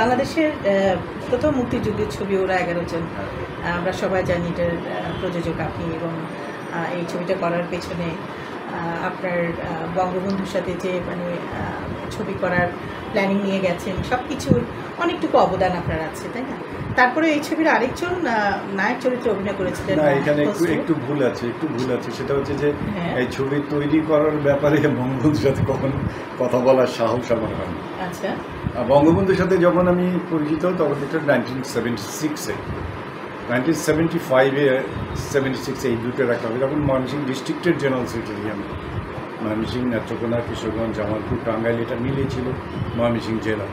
বাংলাদেশের প্রথম মুক্তিযুদ্ধের ছবি ওরা এগারো জন। আমরা সবাই জানি এটার প্রযোজক আপনি এবং এই ছবিটা করার পেছনে আপনার বঙ্গবন্ধুর সাথে যে মানে ছবি করার প্ল্যানিং নিয়ে গেছেন সব কিছুর অনেকটুকু অবদান আপনার আছে তাই না? তারপরে এই ছবির আরেকজন নায়ক চরিত্রে অভিনয় করেছিলেন এখানে একটু একটু ভুল আছে একটু ভুল আছে। সেটা হচ্ছে যে হ্যাঁ। এই ছবি তৈরি করার ব্যাপারে বঙ্গবন্ধুর সাথে কখন কথা বলার সাহস আমার হয় আচ্ছা। বঙ্গবন্ধুর সাথে যখন আমি পরিচিত, তখন এটা নাইনটিন সেভেন্টি সিক্সে নাইনটিন সেভেন্টি ফাইভে সেভেন্টি সিক্সে এই দুটো রাখা হবে। তখন ময়মনসিংহ ডিস্ট্রিক্টের জেনারেল সেক্রেটারি আমি। ময়মনসিংহ, নেত্রকোনা, কিশোরগঞ্জ, জামালপুর, টাঙ্গাইল, এটা মিলিয়েছিল ময়মনসিংহ জেলা।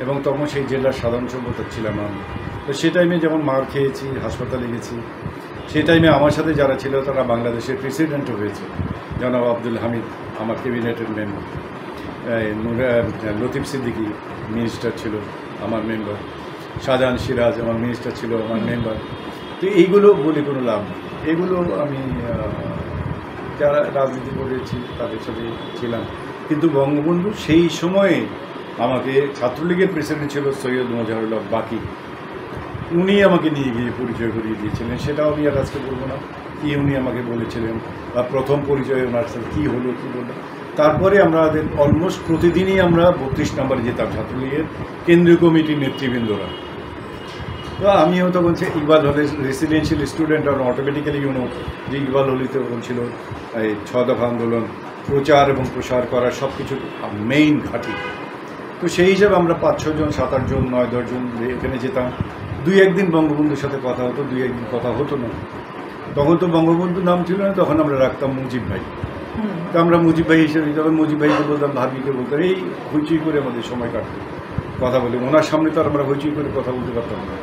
এবং তখন সেই জেলার সাধারণ সম্পাদক ছিলাম আমি। তো সে টাইমে যেমন মার খেয়েছি, হাসপাতালে গেছি সেই টাইমে আমার সাথে যারা ছিল, তারা বাংলাদেশের প্রেসিডেন্টও হয়েছে। জনাব আব্দুল হামিদ, আমার ক্যাবিনেটের মেম্বার লতিফ সিদ্দিকী মিনিস্টার ছিল, আমার মেম্বার শাহজাহান সিরাজ, আমার মিনিস্টার ছিল, আমার মেম্বার তো এইগুলো বলে কোনো লাভ নেই। এগুলো আমি যারা রাজনীতি করেছি, তাদের সাথে ছিলাম। কিন্তু বঙ্গবন্ধু সেই সময়ে আমাকে ছাত্রলীগের প্রেসিডেন্ট ছিল সৈয়দ মোজাহুল্লাহ বাকি। উনি আমাকে নিয়ে গিয়ে পরিচয় করিয়ে দিয়েছিলেন। সেটাও আমি আর আজকে বলব না। কি উনি আমাকে বলেছিলেন বা প্রথম পরিচয় ওনার সাথে কী হলো, কী বলল তারপরে আমরা অলমোস্ট প্রতিদিনই আমরা বত্রিশ নম্বরে যেতাম ছাত্রলীগের কেন্দ্রীয় কমিটির নেতৃবৃন্দরা। তো আমিও তখন বলছি ইকবাল হলে রেসিডেন্সিয়াল স্টুডেন্ট আর অটোমেটিক্যালি ইউনো যে ইকবাল হলিতে তখন ছিল, এই ছ দফা আন্দোলন, প্রচার এবং প্রসার করা সব কিছু মেইন ঘাঁটি। তো সেই হিসাবে আমরা পাঁচ ছজন সাত আটজন নয় দশজন এখানে যেতাম। দুই একদিন বঙ্গবন্ধুর সাথে কথা হতো, দুই একদিন কথা হতো না। তখন তো বঙ্গবন্ধুর নাম ছিল না, তখন আমরা রাখতাম মুজিব ভাই। তো আমরা মুজিব ভাই হিসেবে তখন মুজিব ভাইকে বলতাম ভাবিকে বলতাম, এই হইচই করে আমাদের সময় কাটতো কথা বলে, ওনার সামনে তো আর আমরা হইচই করে কথা বলতে পারতাম না।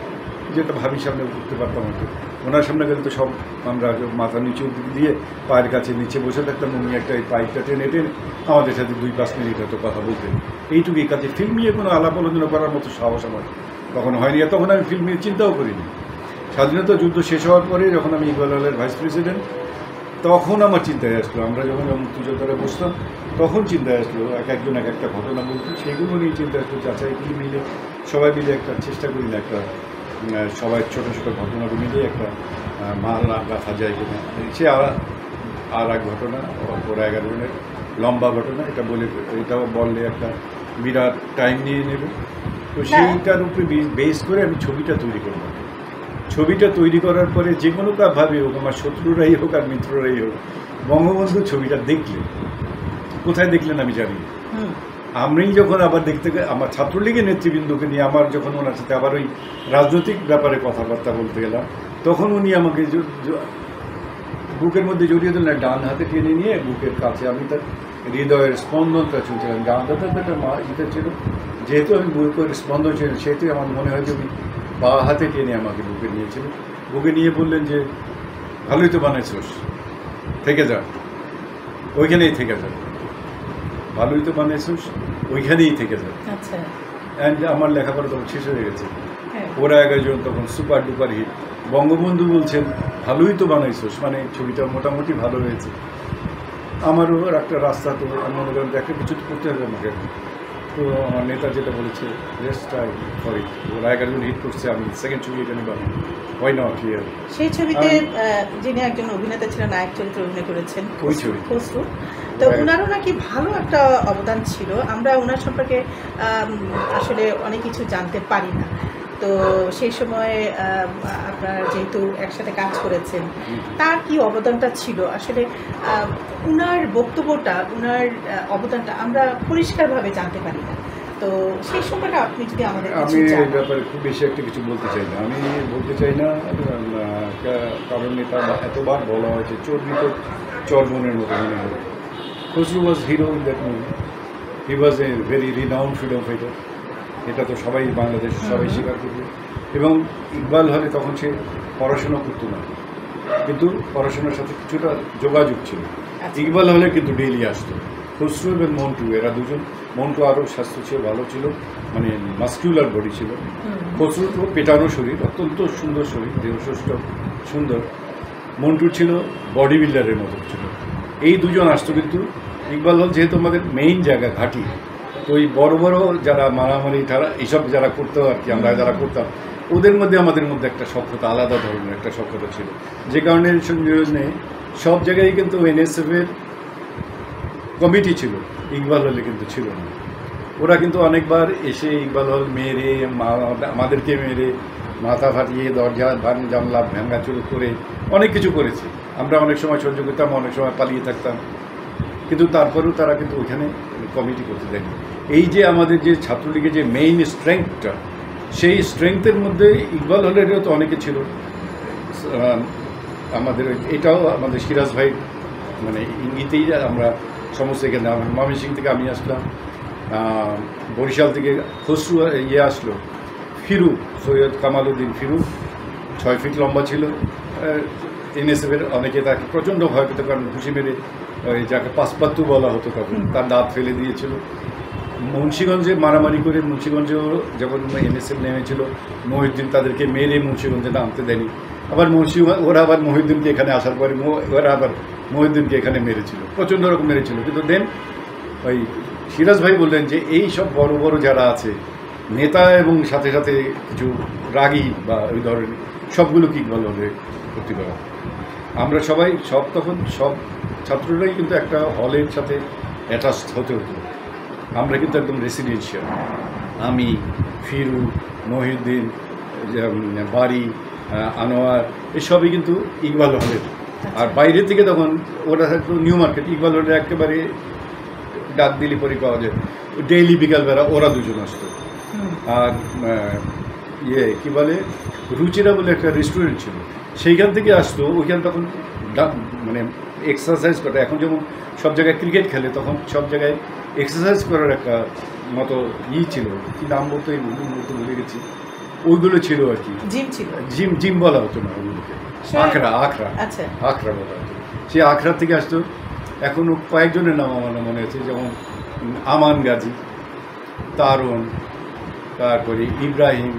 যেটা ভাবির সামনে করতে পারতাম হয়তো। ওনার সামনে গেলে তো সব আমরা মাথা নিচে দিয়ে পায়ের কাছে নিচে বসে থাকতাম, উনি একটা এই পাইপটা টেনে টেনে আমাদের সাথে দুই পাঁচ মিনিট হয়তো কথা বলতেন। এইটুকু এই কাছে ফিল্ম নিয়ে কোনো আলাপ আলোচনা করার মতো সাহস আমার তখন হয়নি তখন আমি ফিল্ম নিয়ে চিন্তাও করিনি। স্বাধীনতা যুদ্ধ শেষ হওয়ার পরে যখন আমি ইকবাল ভাইস প্রেসিডেন্ট তখন আমার চিন্তায় আসলো। আমরা যখন মুক্তিযোদ্ধারা বসতাম তখন চিন্তায় আসলো এক একজন এক একটা ঘটনা বলতো। সেগুলো নিয়ে চিন্তা আসলো চাচা এগুলি মিলে? সবাই মিলে একটা চেষ্টা করি না একটা সবাই ছোটো ছোটো ঘটনাগুলো মিলে একটা মাল রাখা যায় কিনা। সে আর আর এক ঘটনা ওরা এগারো জনের লম্বা ঘটনা এটা বলে এটাও বললে একটা বিরাট টাইম নিয়ে নেবে। তো সেইটার উপরে বেস করে আমি ছবিটা তৈরি করলাম। ছবিটা তৈরি করার পরে যে কোনো ভাবে হোক আমার শত্রুরাই হোক আর মিত্ররাই হোক বঙ্গবন্ধু ছবিটা দেখলে কোথায় দেখলেন আমি জানি। আমি যখন আবার দেখতে আমার ছাত্রলীগের নেতৃবৃন্দকে নিয়ে আমার যখন ওনার সাথে আবার ওই রাজনৈতিক ব্যাপারে কথাবার্তা বলতে গেলাম তখন উনি আমাকে বুকের মধ্যে জড়িয়ে দিলেন ডান হাতে টেনে নিয়ে বুকের কাছে আমি তার হৃদয়ের স্পন্দনটা শুনছিলাম ডান হাতে তো একটা মা ছিল যেহেতু আমি বুকের স্পন্দন ছিল সেহেতু আমার মনে হয় যে উনি বা হাতে টেনে আমাকে বুকে নিয়েছিলেন বুকে নিয়ে বললেন যে ভালোই তো বানাইছোস থেকে যা। ওইখানেই থেকে যা। ভালোই তো বানিয়েছিস ওইখানেই থেকে যা। আচ্ছা। অ্যান্ড আমার লেখাপড়া তখন শেষ হয়ে গেছে। হ্যাঁ। ওরা একজন তখন সুপার ডুপার হিট। বঙ্গবন্ধু বলছেন ভালোই তো বানাইছোস মানে ছবিটা মোটামুটি ভালো হয়েছে। আমারও একটা রাস্তা তো আমি মনে করেন একটা কিছু করতে হবে আমাকে তো আমার নেতা যেটা বলেছে রেস্ট আই ফর ইট একজন হিট করছে আমি সেকেন্ড ছবি এটা নিবার হয় নট হিয়ার সেই ছবিতে যিনি একজন অভিনেতা ছিলেন নায়ক চরিত্রে অভিনয় করেছেন ওই ছবি। খসরু তো ওনারও নাকি ভালো একটা অবদান ছিল। আমরা ওনার সম্পর্কে আসলে অনেক কিছু জানতে পারি না। তো সেই সময় আপনার যেহেতু একসাথে কাজ করেছেন তার কি অবদানটা ছিল? আসলে উনার বক্তব্যটা উনার অবদানটা আমরা পরিষ্কারভাবে জানতে পারি না। তো সেই সম্পর্কে আপনি যদি আমাদের আমি এই ব্যাপারে খুব বেশি একটা কিছু বলতে চাই না। আমি বলতে চাই না কারণ এটা এতবার বলা হয়েছে চর্বিত চর্বনের মতো মনে হয়। Khasru was hero in that movie he was a very renowned freedom fighter এটা তো সবাই বাংলাদেশ সবাই। স্বীকার করবে। এবং ইকবাল হলে তখন সে পড়াশোনা করতো না। কিন্তু পড়াশোনার সাথে কিছুটা যোগাযোগ ছিল। আচ্ছা। ইকবাল হলে কিন্তু ডেইলি আসতো। খসরু এবং মন্টু এরা দুজন। মন্টু আরও স্বাস্থ্য ছিল ভালো ছিল মানে মাস্কিউলার বডি ছিল। হুম। খসরুর তো পেটানো শরীর অত্যন্ত সুন্দর শরীর দেহসষ্ট সুন্দর। মন্টুর ছিল বডি বিল্ডারের মতো ছিল। এই দুজন আসতো কিন্তু ইকবাল হল যেহেতু আমাদের মেইন জায়গা ঘাঁটি। তো ওই বড় বড় যারা মারামারি, তারা এইসব যারা করতো আর কি, আমরা যারা করতাম, ওদের মধ্যে আমাদের মধ্যে একটা সক্ষতা আলাদা ধরনের একটা সক্ষতা ছিল। যে কারণে জন্য সব জায়গায় কিন্তু এনএসএফ এর কমিটি ছিল, ইকবাল হলে কিন্তু ছিল না। ওরা কিন্তু অনেকবার এসে ইকবাল হল মেরে আমাদেরকে মেরে, মাথা ফাটিয়ে, দরজা ভান জানলা ভাঙ্গাচুরো করে অনেক কিছু করেছে। আমরা অনেক সময় সহ্য করতাম, অনেক সময় পালিয়ে থাকতাম। কিন্তু তারপরেও তারা কিন্তু ওইখানে কমিটি করতে দেয়নি এই যে আমাদের যে ছাত্রলীগের যে মেইন স্ট্রেংথটা সেই স্ট্রেংথের মধ্যে ইকবাল হলেরও তো অনেকে ছিল। আমাদের এটাও আমাদের সিরাজ ভাই মানে ইঙ্গিতেই আমরা সমস্ত এখানে ময়মনসিং থেকে আমি আসলাম বরিশাল থেকে খসরু ইয়ে আসলো, ফিরু, সৈয়দ কামাল উদ্দিন ফিরু, ছয় ফিট লম্বা ছিল। এনএসএফের অনেকে তাকে প্রচণ্ড ভয় পেত, কারণ ঘুষি মেরে ওই যাকে পাসপাত্তু বলা হতো তখন, তার দাঁত ফেলে দিয়েছিল। মুন্সীগঞ্জে মারামারি করে মুন্সীগঞ্জেও যখন এম এনএসএফ নেমেছিল, মহিউদ্দিন তাদেরকে মেরে মুন্সীগঞ্জে নামতে দেয়নি। আবার মুন্সি ওরা আবার মহিউদ্দিনকে এখানে আসার পরে ওরা আবার মহিউদ্দিনকে এখানে মেরেছিল, প্রচণ্ড রকম মেরেছিল। কিন্তু দেন ওই সিরাজ ভাই বললেন যে, এই সব বড় বড় যারা আছে, নেতা এবং সাথে সাথে কিছু রাগী বা ওই ধরনের, সবগুলো কি ভালো হবে পারা আমরা সবাই সব তখন সব ছাত্ররাই কিন্তু একটা হলের সাথে অ্যাটাচড হতে হতো। আমরা কিন্তু একদম রেসিডেন্সিয়াল আমি ফিরু মহিউদ্দিন বাড়ি আনোয়ার এসবই কিন্তু ইকবাল হলের। আর বাইরে থেকে তখন ওরা থাকতো নিউ মার্কেট ইকবাল হলের একেবারে ডাক দিলি পরে পাওয়া যায়। ডেইলি বিকালবেলা ওরা দুজন আসতো। আর ইয়ে কি বলে? রুচিরা বলে একটা রেস্টুরেন্ট ছিল। সেইখান থেকে আসতো ওইখানে তখন ডা- মানে এক্সারসাইজ করে এখন যেমন সব জায়গায় ক্রিকেট খেলে তখন সব জায়গায় এক্সারসাইজ করার একটা মতো ই ছিল কি নাম বলতো এই মতো ভুলে গেছি। ওইগুলো ছিল আর কি। জিম ছিল? জিম জিম বলা হতো না ওগুলোকে। আখড়া আখড়া। আচ্ছা। আখড়া বলা হতো। সেই আখড়া থেকে আসতো। এখনও কয়েকজনের নাম আমার মনে আছে যেমন আমান গাজী তারুণ তারপরে ইব্রাহিম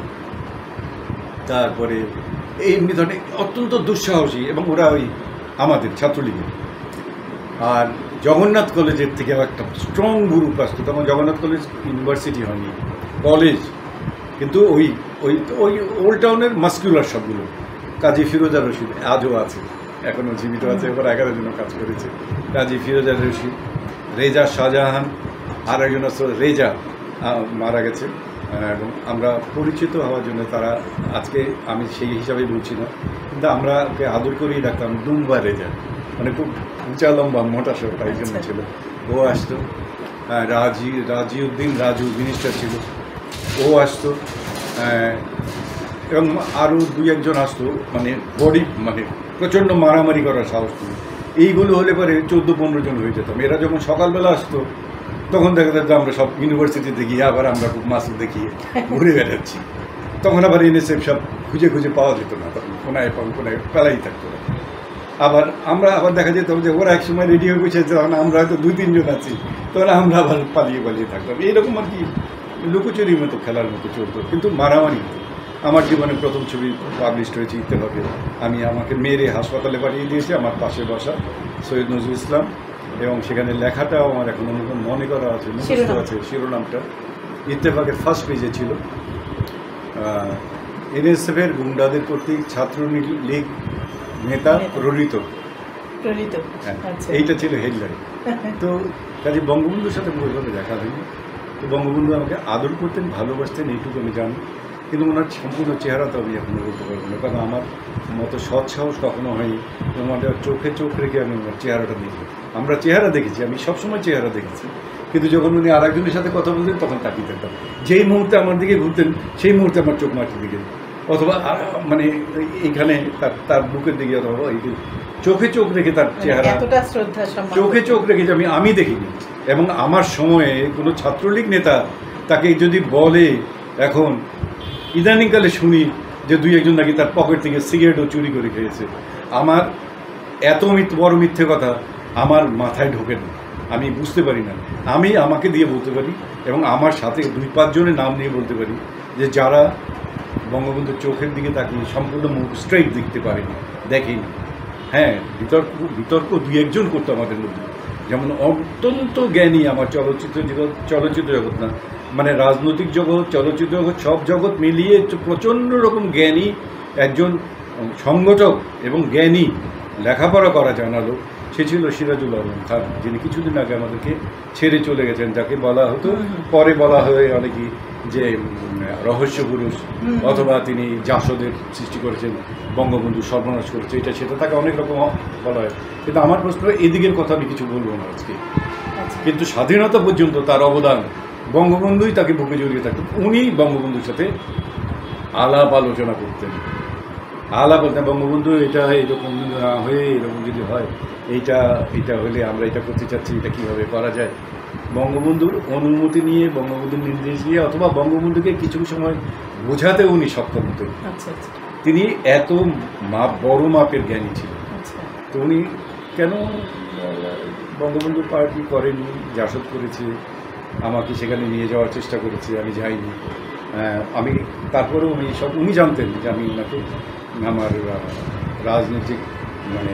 তারপরে এই এমনি ধরনের অত্যন্ত দুঃসাহসী এবং ওরা ওই আমাদের ছাত্রলীগের। আর জগন্নাথ কলেজের থেকে একটা স্ট্রং গ্রুপ আসতো। তখন জগন্নাথ কলেজ ইউনিভার্সিটি হয়নি কলেজ কিন্তু ওই ওই ওই ওল্ড টাউনের মাস্কুলার সবগুলো। কাজী ফিরোজা রশিদ আজও আছে, এখনও জীবিত আছে ওরা এগারো জন কাজ করেছে। কাজী ফিরোজা রশিদ, রেজা শাহজাহান আর একজন রেজা। মারা গেছে। এবং আমরা পরিচিত হওয়ার জন্য তারা আজকে আমি সেই হিসাবে বলছি না। কিন্তু আমরা ওকে আদর করেই ডাকতাম দুম্বা রেজা মানে খুব উঁচা লম্বা মোটা সব তাই জন্য। ছিল। ও আসতো। রাজি রাজিউদ্দিন রাজু মিনিস্টার ছিল। ও আসতো। এবং আরও দুই একজন আসতো। মানে বডি মানে প্রচণ্ড মারামারি করার সাহস ছিল। এইগুলো হলে পরে চোদ্দ পনেরো জন হয়ে যেতাম। এরা যখন সকালবেলা আসতো তখন দেখা যেত আমরা সব ইউনিভার্সিটিতে গিয়ে আবার আমরা খুব মাসুল দেখিয়ে ঘুরে বেড়াচ্ছি। তখন আবার এনএসএফ সব খুঁজে খুঁজে পাওয়া যেত না, তখন কোনায় পান কোনায় পেলাই থাকতো। না। আবার আমরা আবার দেখা যেত যে ওরা এক সময় রেডি হয়ে বসেছে তখন আমরা হয়তো দুই, তিনজন আছি, তখন আমরা আবার পালিয়ে পালিয়ে থাকতাম। এইরকম আর কি লুকোচুরির মতো, খেলার মতো চলতো, কিন্তু মারামারি আমার জীবনে প্রথম ছবি পাবলিশ হয়েছে ইত্তেফাকে আমি আমাকে মেরে হাসপাতালে পাঠিয়ে দিয়েছে আমার পাশে বসা সৈয়দ নজরুল ইসলাম। এবং সেখানে লেখাটাও আমার এখন মনে করা আছে মুখস্থ আছে শিরোনামটা। ইত্তেফাকের ফার্স্ট পেজে ছিল। এনএসএফের গুন্ডাদের প্রতি ছাত্র লীগ নেতা। প্রণীত। হ্যাঁ, আচ্ছা। এইটা ছিল হেডলাইন তো কাজে বঙ্গবন্ধুর সাথে ওইভাবে দেখা হয়নি। তো বঙ্গবন্ধু আমাকে আদর করতেন ভালোবাসতেন এইটুকু আমি জানি। কিন্তু ওনার সম্পূর্ণ চেহারা তো আমি এখনও বলতে পারব না কারণ আমার মতো সৎ সাহস কখনো হয়নি। এবং আমাদের চোখে চোখ রেখে আমি ওনার চেহারাটা দেখি। আমরা চেহারা দেখেছি আমি সবসময় চেহারা দেখেছি। কিন্তু যখন উনি আরেকজনের সাথে কথা বলতেন তখন তাকিয়ে থাকতাম। যেই মুহূর্তে আমার দিকে ঘুরতেন সেই মুহূর্তে আমার চোখ মাটির দিকে। অথবা মানে এইখানে তার তার বুকের দিকে অথবা চোখে চোখ রেখে তার মানে চেহারা চোখে চোখ রেখেছি আমি আমি দেখিনি। এবং আমার সময়ে কোনো ছাত্রলীগ নেতা তাকে যদি বলে এখন ইদানিংকালে শুনি যে দুই একজন নাকি তার পকেট থেকে সিগারেটও চুরি করে খেয়েছে। আমার এত বড় মিথ্যে কথা আমার মাথায় ঢোকে না। আমি বুঝতে পারি না। আমি আমাকে দিয়ে বলতে পারি এবং আমার সাথে দুই পাঁচজনের নাম নিয়ে বলতে পারি যে যারা বঙ্গবন্ধুর চোখের দিকে তাকিয়ে সম্পূর্ণ মুখ স্ট্রেইট দেখতে পারেনি, দেখেনি। হ্যাঁ বিতর্ক বিতর্ক দুই একজন করতো আমাদের মধ্যে। যেমন অত্যন্ত জ্ঞানী আমার চলচ্চিত্র জগৎ চলচ্চিত্র জগৎ না মানে রাজনৈতিক জগৎ, চলচ্চিত্র জগৎ, সব জগৎ মিলিয়ে প্রচণ্ড রকম জ্ঞানী একজন সংগঠক এবং জ্ঞানী। লেখাপড়া করা জানালো। সে ছিল সিরাজুল আলম খান যিনি কিছুদিন আগে আমাদেরকে ছেড়ে চলে গেছেন। যাকে বলা হতো পরে বলা হয়ে অনেকেই যে রহস্য পুরুষ অথবা তিনি জাসদের সৃষ্টি করেছেন বঙ্গবন্ধু সর্বনাশ করেছে। এটা সেটা তাকে অনেক রকম বলা হয়। কিন্তু আমার প্রশ্ন এদিকের কথা আমি কিছু বলব না আজকে। আচ্ছা। কিন্তু স্বাধীনতা পর্যন্ত তার অবদান বঙ্গবন্ধুই তাকে বুকে জড়িয়ে থাকতেন। উনি বঙ্গবন্ধুর সাথে আলাপ আলোচনা করতেন। আলাপ বলতেন বঙ্গবন্ধু এটা এরকম না হয়ে এরকম যদি হয় এইটা এটা হলে আমরা এটা করতে চাচ্ছি এটা কীভাবে করা যায়? বঙ্গবন্ধুর অনুমতি নিয়ে বঙ্গবন্ধুর নির্দেশ দিয়ে অথবা বঙ্গবন্ধুকে কিছু সময় বোঝাতে উনি সক্ষম হতেন আচ্ছা আচ্ছা। তিনি এত মাপ বড় মাপের জ্ঞানী ছিলেন। আচ্ছা। তো উনি কেন বঙ্গবন্ধু পার্টি করেনি জাসদ করেছে আমাকে সেখানে নিয়ে যাওয়ার চেষ্টা করেছে আমি যাইনি। আমি তারপরেও উনি সব উনি জানতেন যে আমি ওনাকে আমার রাজনৈতিক মানে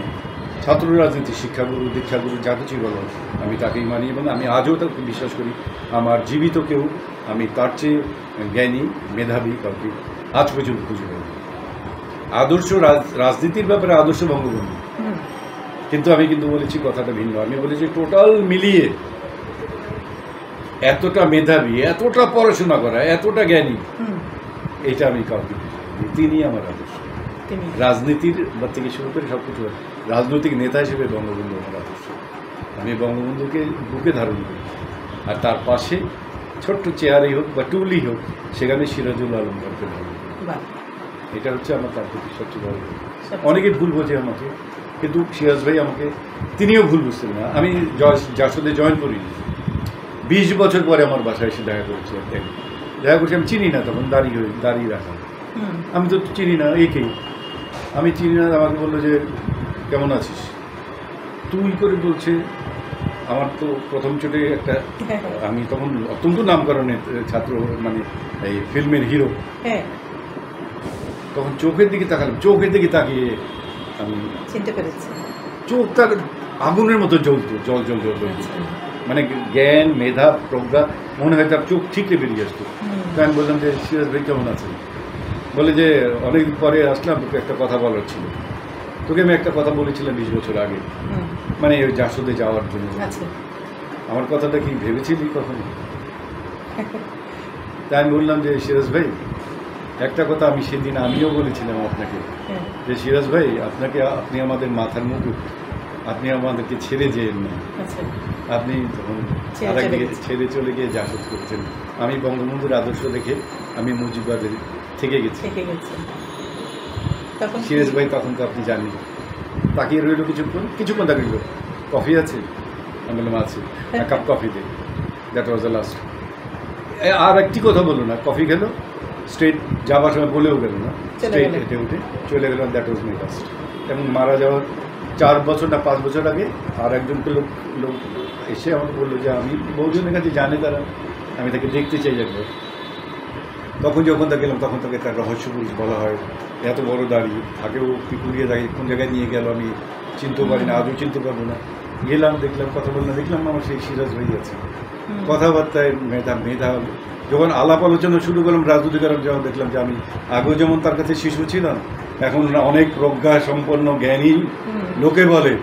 ছাত্র রাজনীতি শিক্ষাগুরু দীক্ষাগুরু যা কিছুই বলো আমি তাকেই মানি এবং আমি আজও তাকে বিশ্বাস করি আমার জীবিত কেউ আমি তার চেয়ে জ্ঞানী মেধাবী কাউকে আজ পর্যন্ত খুঁজে পাই আদর্শ রাজ- রাজনীতির ব্যাপারে আদর্শ বঙ্গবন্ধু হুম কিন্তু আমি কিন্তু বলেছি কথাটা ভিন্ন। আমি বলেছি টোটাল মিলিয়ে এতটা মেধাবী এতটা পড়াশোনা করা এতটা জ্ঞানী এটা আমি কাউকে তিনি আমার আদর্শ। রাজনীতির বা থেকে শুরু করে সব কিছু রাজনৈতিক নেতা হিসেবে বঙ্গবন্ধু আমার আদর্শ আমি বঙ্গবন্ধুকে বুকে ধারণ করি। আর তার পাশে ছোট্ট চেয়ারই হোক বা টুলই হোক সেখানে সিরাজুল আলম করতে ধারণ করি এটা হচ্ছে আমার তার প্রতি সবচেয়ে বড় অনেকে ভুল বোঝে আমাকে কিন্তু সিরাজ ভাই আমাকে তিনিও ভুল বুঝতেন না। আমি জাসদে জয়েন করিনি বিশ বছর পরে আমার বাসায় এসে দেখা করেছি দেখা করছি আমি চিনি না তখন দাঁড়িয়ে হয়ে দাঁড়িয়ে রাখা। আমি তো চিনি না একেই। আমি চিনি না আমাকে বলল যে কেমন আছিস? তুই করে বলছে আমার তো প্রথম চোটে একটা হ্যাঁ। আমি তখন অত্যন্ত নামকরণের ছাত্র মানে এই ফিল্মের হিরো। হ্যাঁ। তখন চোখের দিকে তাকালাম চোখের দিকে তাকিয়ে আমি চিনতে পেরেছি। চোখ তাক আগুনের মতো জ্বলতো জল জল জল জল আচ্ছা। মানে জ্ঞান মেধা প্রজ্ঞা মনে হয় তার চোখ ঠিকরে বেরিয়ে আসতো। হুম। তো আমি বললাম যে সিরাজ ভাই কেমন আছেন? বলে যে অনেকদিন পরে আসলাম একটা কথা বলার ছিল। তোকে আমি একটা কথা বলেছিলাম বিশ বছর আগে। মানে ওই জাসদে যাওয়ার জন্য। আচ্ছা। আমার কথাটা কি ভেবেছিলি কখনো? তাই আমি বললাম যে সিরাজ ভাই একটা কথা আমি সেদিন আমিও বলেছিলাম আপনাকে। যে সিরাজ ভাই আপনাকে আপনি আমাদের মাথার মুকুট আপনি আমাদেরকে ছেড়ে যেয়েন না। আচ্ছা। আপনি তখন ছেড়ে চলে গিয়ে জাসদ করছেন। আমি বঙ্গবন্ধুর আদর্শ দেখে আমি মুজিবাদের থেকে গেছে। তখন সিরাজ ভাই তখন তো আপনি জানেন। তাকিয়ে রইল কিছুক্ষণ কিছুক্ষণ তাকিয়ে রইল। কফি আছে? আমি বললাম আছে। এক কাপ কফি দে। দ্যাট ওয়াজ দ্য লাস্ট আর একটি কথা বলল না। কফি খেলো স্ট্রেট যাওয়ার সময় বলেও গেল না। চলে স্ট্রেট হেঁটে উঠে চলে গেলাম দ্যাট ওয়াজ মাই লাস্ট এবং মারা যাওয়ার চার বছর না পাঁচ বছর আগে আর একজনকে লোক লোক এসে আমাকে বলল যে আমি বহুজনের কাছে জানে তারা। আমি তাকে দেখতে চাই একবার। তখন যখন তাকে গেলাম তখন তাকে তার রহস্য বলা হয়। এত বড় দাঁড়িয়ে থাকেও পিকুলিয়ে দাঁড়িয়ে কোন জায়গায় নিয়ে গেল আমি চিনতেও পারি না আজও চিনতে পারব না। গেলাম দেখলাম কথা বললাম দেখলাম আমার সেই সিরাজ হয়ে যাচ্ছে কথাবার্তায় মেধা মেধা যখন আলাপ আলোচনা শুরু করলাম রাজনীতি করার যখন দেখলাম যে আমি আগেও যেমন তার কাছে শিশু ছিলাম এখন অনেক প্রজ্ঞা সম্পন্ন জ্ঞানী লোকে বলে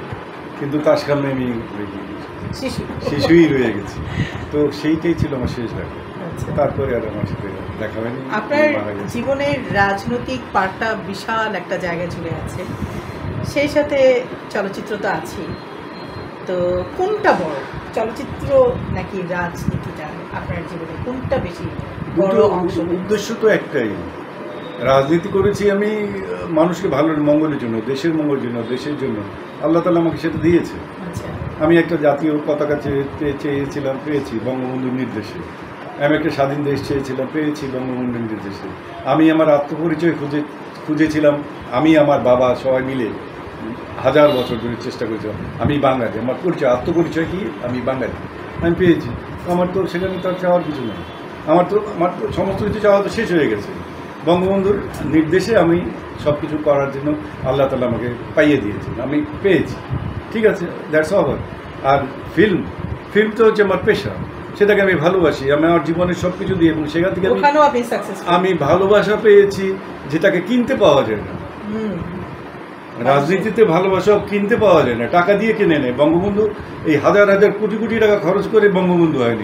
কিন্তু তার সামনে আমি শিশুই রয়ে গেছি। তো সেইটাই ছিল আমার শেষ দেখা আচ্ছা তারপরে আর আমার সাথে দেখা হয়নি। আপনার জীবনের রাজনৈতিক পার্টটা বিশাল একটা জায়গায় জুড়ে আছে। সেই সাথে চলচ্চিত্র তো আছেই। তো কোনটা বড়? চলচ্চিত্র নাকি রাজনীতিটা? আপনার জীবনে কোনটা বেশি বড় অংশ? উদ্দেশ্য তো একটাই। রাজনীতি করেছি আমি মানুষকে ভালো মঙ্গলের জন্য দেশের মঙ্গলের জন্য দেশের জন্য। আল্লাহ তালা আমাকে সেটা দিয়েছে। আচ্ছা। আমি একটা জাতীয় পতাকা চেয়ে চেয়ে- চেয়েছিলাম পেয়েছি বঙ্গবন্ধুর নির্দেশে। আমি একটা স্বাধীন দেশ চেয়েছিলাম পেয়েছি বঙ্গবন্ধুর নির্দেশে আমি আমার আত্মপরিচয় খুঁজে, খুঁজেছিলাম, আমি আমার বাবা সবাই মিলে হাজার বছর ধরে চেষ্টা করেছিলাম। আমি বাঙালি, আমার পরিচয়, আত্মপরিচয় কি? আমি বাঙালি। আমি পেয়েছি। আমার তো সেখানে তো আর চাওয়ার কিছু নেই। আমার তো আমার তো সমস্ত কিছু চাওয়া তো শেষ হয়ে গেছে। বঙ্গবন্ধুর নির্দেশে আমি সব কিছু করার জন্য আল্লাহ তালা আমাকে পাইয়ে দিয়েছেন। আমি পেয়েছি। ঠিক আছে দ্যাটস অভার আর ফিল্ম ফিল্ম তো হচ্ছে আমার পেশা। সেটাকে আমি ভালোবাসি। আমি আমার জীবনের সব কিছু দিয়ে এবং সেখান থেকে আমি ভালোবাসা পেয়েছি যেটাকে কিনতে পাওয়া যায় না। রাজনীতিতে ভালোবাসা কিনতে পাওয়া যায় না। টাকা দিয়ে কিনে নেয়। বঙ্গবন্ধু এই হাজার হাজার কোটি কোটি টাকা খরচ করে বঙ্গবন্ধু হয়নি।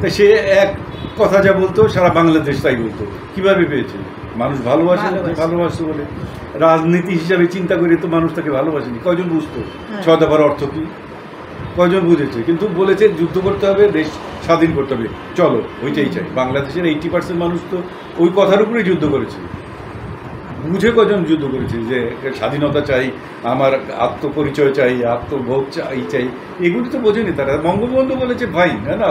তাই সে এক কথা যা বলতো সারা বাংলাদেশ তাই বলতো। কীভাবে পেয়েছে? মানুষ ভালোবাসে ভালোবাসে। ভালোবাসতো বলে। রাজনীতি হিসাবে চিন্তা করে তো মানুষ তাকে ভালোবাসেনি। কয়জন বুঝতো? হ্যাঁ। ছয় দফার অর্থ কি? কয়জন বুঝেছে, কিন্তু বলেছে যুদ্ধ করতে হবে, দেশ স্বাধীন করতে হবে। চলো, ওইটাই চাই। বাংলাদেশের এইটি পার্সেন্ট মানুষ তো ওই কথার উপরেই যুদ্ধ করেছে। বুঝে কজন যুদ্ধ করেছে যে স্বাধীনতা চাই, আমার আত্মপরিচয় চাই, আত্মভোগ চাই চাই। এগুলি তো বোঝেনি তারা। বঙ্গবন্ধু বলেছে, ভাই না না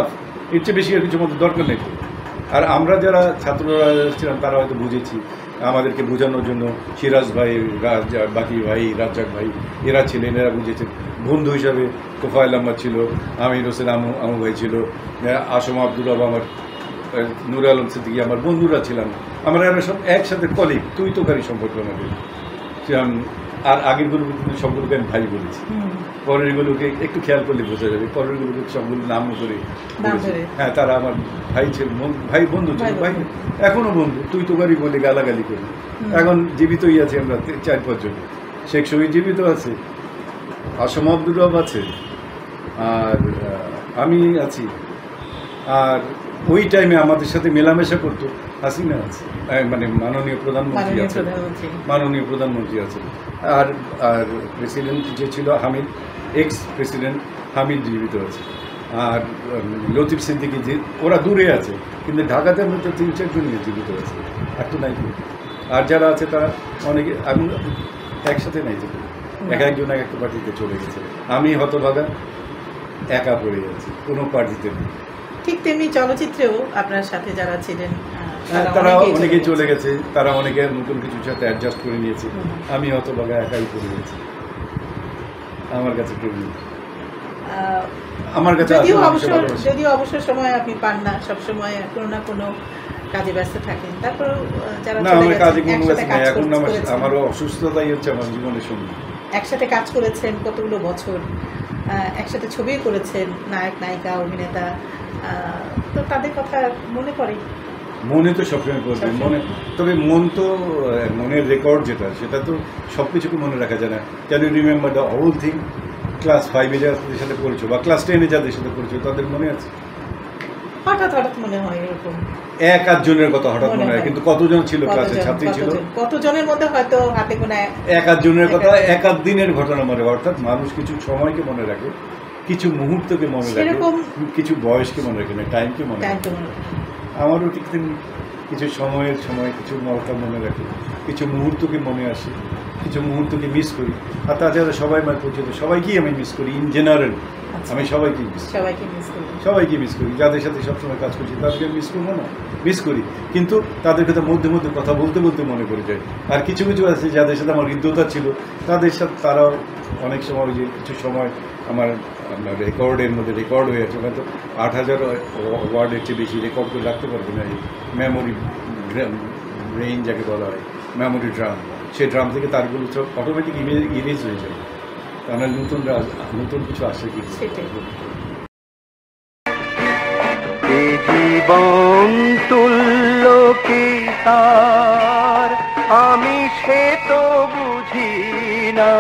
এর চেয়ে বেশি আর কিছু মতো দরকার নেই। আর আমরা যারা ছাত্ররা ছিলাম, তারা হয়তো বুঝেছি। আমাদেরকে বোঝানোর জন্য সিরাজ ভাই বাকি ভাই, রাজ্জাক ভাই, এরা ছিলেন, এরা বুঝেছেন। বন্ধু হিসাবে তোফায়েল আহমদ ছিল, আমির হোসেন আমু আমু ভাই ছিল আসম আব্দুল আমার নুর আলম সিদ্দিকি আমার বন্ধুরা ছিলাম। আমরা সব একসাথে কলিগ তুই তো গাড়ি সম্পর্ক আমাদের। আর আগেরগুলো কিন্তু সম্পর্কে আমি ভাই বলেছি। হুম। পরেরগুলোকে একটু খেয়াল করলে বোঝা যাবে। পরেরগুলোকে সবগুলো নাম করে। হ্যাঁ তারা আমার ভাই ছিল ভাই বন্ধু ছিল ভাই ভাই বন্ধু। এখনও বন্ধু। তুই তো গাড়ি বলে গালাগালি করি। এখন জীবিতই আছে আমরা চার পাঁচজন শেখ শহীদ জীবিত আছে আসম আব্দুর রব আছে আর আমি আছি। আর ওই টাইমে আমাদের সাথে মেলামেশা করতো। হাসিনা আছে। মানে মাননীয় প্রধানমন্ত্রী আছে মাননীয় প্রধানমন্ত্রী আছেন। আর আর প্রেসিডেন্ট যে ছিল হামিদ এক্স প্রেসিডেন্ট হামিদ জীবিত আছে। আর লতিফ সিদ্দিকি যে ওরা দূরে আছে কিন্তু ঢাকাতে মধ্যে তিন চারজনই জীবিত আছে। আর তো নাই। আর যারা আছে তারা অনেকে আমি একসাথে নাই তো এক একজন এক একটা পার্টিতে চলে গেছে। আমি হতভাগা একা পড়ে যাচ্ছি কোনো পার্টিতে নেই। ঠিক তেমনি চলচ্চিত্রেও আপনার সাথে যারা ছিলেন হ্যাঁ, তারা অনেকেই অনেকেই চলে গেছে। তারা অনেকে নতুন কিছুর সাথে অ্যাডজাস্ট করে নিয়েছে। আমি হতভাগা একাই পড়ে গেছি। আমার কাছে কেউ নেই। আমার কাছে যদিও অবসর যদিও অবসর সময় আপনি পান না সব সময় কোনো না কোনো কাজে ব্যস্ত থাকেন। তারপর যারা না আমার কাজে কোনো একসাথে কাজ কাজ এখন আমার। আমারও অসুস্থতাই হচ্ছে আমার জীবনের সঙ্গে। একসাথে কাজ করেছেন কতগুলো বছর আহ, একসাথে ছবি করেছেন নায়ক নায়িকা অভিনেতা আহ, তো তাদের কথা মনে পড়ে। মনে তো সবসময় পড়বে। মনে তবে মন তো মনের রেকর্ড যেটা সেটা তো সব কিছুকে মনে রাখা যায় না can you remember the all thing class ফাইভে যাদের সাথে পড়ছো বা ক্লাস টেনে যাদের সাথে পড়ছো তাদের মনে আছে হঠাৎ হঠাৎ মনে হয় এরকম এক আধজনের কথা হঠাৎ মনে হয়। কিন্তু কতজন ছিল ক্লাসে ছাত্রী ছিল কতজন- কতজনের মধ্যে হয়তো হাতে গোনা এক আধজনের কথা এক আধ- দিনের ঘটনা মনে। অর্থাৎ মানুষ কিছু সময়কে মনে রাখে কিছু মুহূর্তকে মনে রাখে কিছু বয়সকে মনে রাখে না টাইমকে মনে রাখে। আমারও ঠিক তেমনি কিছু সময়ের সময় কিছু মরতা মনে রাখি কিছু মুহূর্তকে মনে আসে কিছু মুহূর্তকে মিস করি। আর তাছাড়া সবাই আমার পরিচিত সবাইকেই আমি মিস করি ইন জেনারেল আচ্ছা। আমি সবাইকেই মিস সবাইকে মিস করি। সবাইকে মিস করি যাদের সাথে সবসময় কাজ করছি তাদেরকে আমি মিস করব না। মিস করি কিন্তু তাদের কথা মধ্যে মধ্যে কথা বলতে বলতে মনে পড়ে যায়। আর কিছু কিছু আছে যাদের সাথে আমার হৃদ্যতা ছিল তাদের সাথে তারাও অনেক সময় ওই যে কিছু সময় আমার রেকর্ডের মধ্যে রেকর্ড হয়ে আছে হয়তো আট হাজার ওয়ার্ডের চেয়ে বেশি রেকর্ড করে রাখতে পারবে না এই মেমোরি ব্রেইন যাকে বলা হয় মেমোরি ড্রাম সেই ড্রাম থেকে তারগুলো সব অটোমেটিক ইমেজ ইরেজ হয়ে যায়। কারণ নতুন নতুন কিছু আসে কি? জীবন তুল্য কি তার? আমি সে তো বুঝি না।